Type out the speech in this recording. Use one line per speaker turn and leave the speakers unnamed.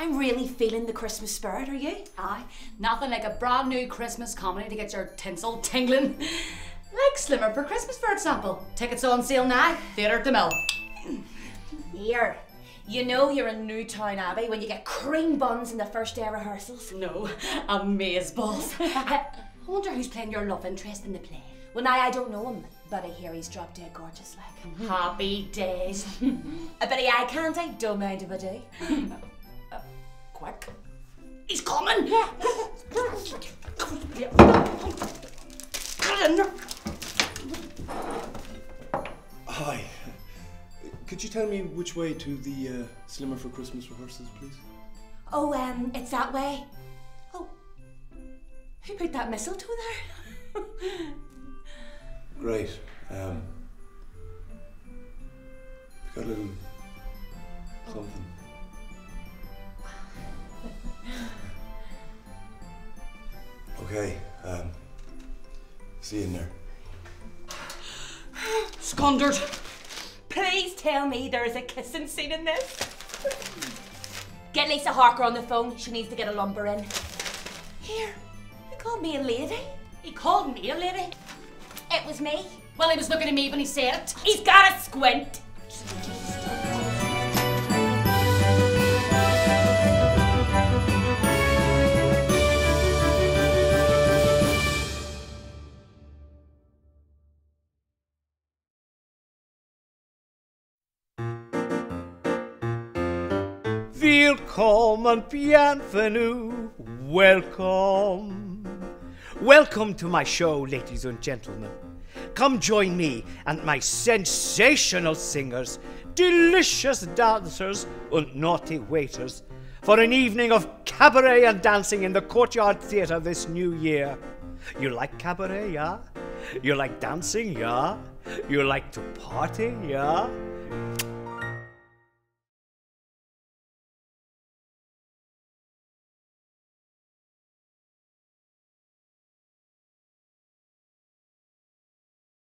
I'm really feeling the Christmas spirit, are you?
Aye, nothing like a brand new Christmas comedy to get your tinsel tingling. Like Slimmer for Christmas, for example. Tickets on sale now. Theatre at the Mill.
Here. You know you're in Newtownabbey when you get cream buns in the first day of rehearsals.
No, amaze balls. I wonder who's playing your love interest in the play.
Well, now I don't know him, but I hear he's drop dead gorgeous like.
Happy days.
A I can't, I don't mind if I do.
Quick. He's coming! Get.
Hi. Could you tell me which way to the uh, Slimmer for Christmas rehearsals, please?
Oh, um, it's that way. Oh, who put that mistletoe there?
Great. Um, got a little something. Okay. Um, see you in there.
Squandered.
Please tell me there's a kissing scene in this. Get Lisa Harker on the phone. She needs to get a lumber in. Here, he called me a lady.
He called me a lady.
It was me.
Well, he was looking at me when he said it.
He's got a squint.
Willkommen, bienvenue, welcome. Welcome to my show, ladies and gentlemen. Come join me and my sensational singers, delicious dancers, and naughty waiters for an evening of cabaret and dancing in the Courtyard Theatre this new year. You like cabaret, yeah? You like dancing, yeah? You like to party, yeah?